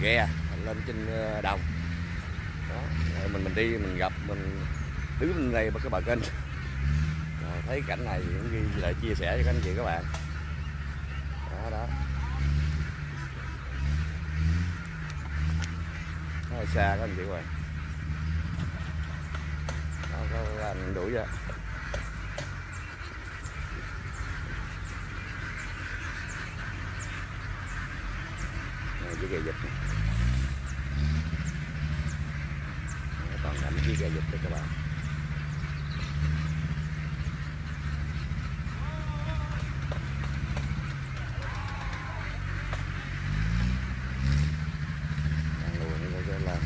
ghe lên trên ờ, đồng. Đó rồi mình mình đi mình gặp mình đứng bên đây cái bờ kênh. Rồi thấy cảnh này cũng ghi lại chia sẻ cho các anh chị các bạn. Đó đó. Nó hơi xa các anh chị các bạn. Đó, có anh đuổi ra Này, với ghe dịch này. Đó, toàn cảnh với ghe dịch đó các bạn đang lùi nó sẽ lên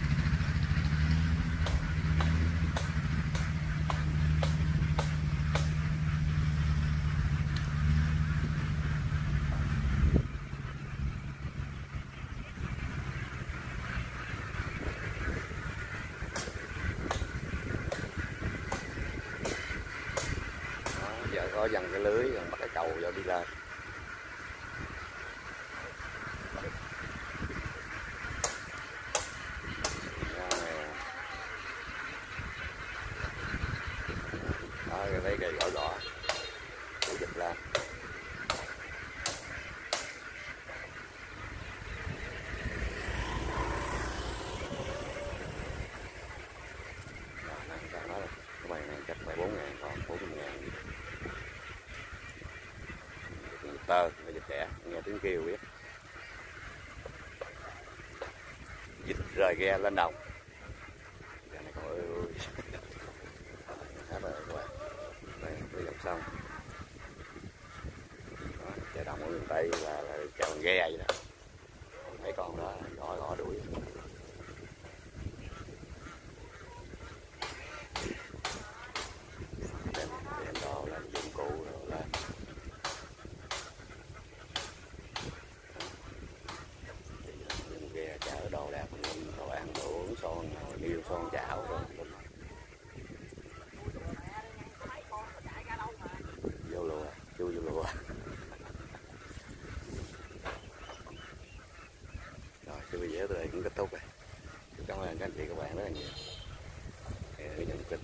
Đó, giờ có dằn cái lưới rồi bắt cái cầu vô đi lên. Tơ là dịch trẻ nghe tiếng kêu biết. Dịch rời ghe lên đồng. Ghe này còn ơi ơi khá là các đây cái dòng sông. Đó, chợ đồng ở miền tây là, là chợ bằng ghe vậy đó son chảo rồi. Vô lùa, chui vô lùa. Rồi, cái video tôi cũng kết thúc rồi. Cảm ơn các anh chị, các bạn rất là nhiều. Cái nhận tin.